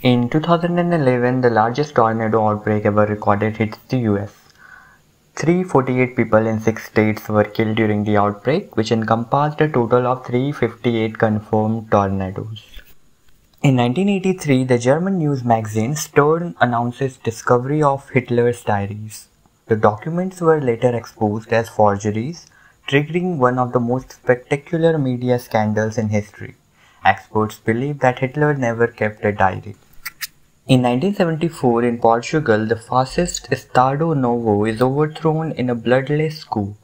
In 2011, the largest tornado outbreak ever recorded hit the US. 348 people in six states were killed during the outbreak, which encompassed a total of 358 confirmed tornadoes. In 1983, the German news magazine Stern announces discovery of Hitler's diaries. The documents were later exposed as forgeries, triggering one of the most spectacular media scandals in history. Experts believe that Hitler never kept a diary. In 1974 in Portugal, the fascist Estado Novo is overthrown in a bloodless coup.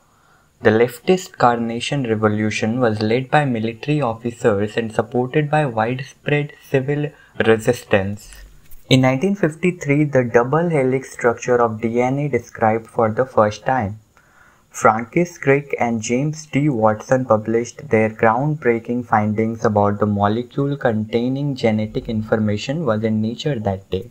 The leftist Carnation Revolution was led by military officers and supported by widespread civil resistance. In 1953, the double helix structure of DNA described for the first time. Francis Crick and James D. Watson published their groundbreaking findings about the molecule containing genetic information was in Nature that day.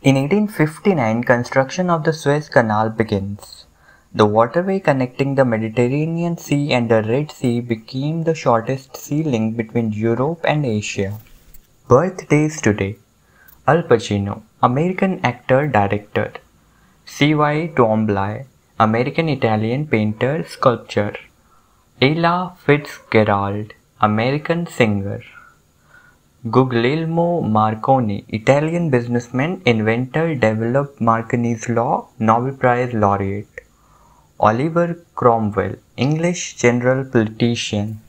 In 1859, construction of the Suez Canal begins. The waterway connecting the Mediterranean Sea and the Red Sea became the shortest sea link between Europe and Asia. Birthdays today Al Pacino, American actor director. C.Y. Twombly, American Italian painter sculptor. Ella Fitzgerald, American singer. Guglielmo Marconi, Italian businessman, inventor, developed Marconi's law, Nobel Prize laureate. Oliver Cromwell, English general politician.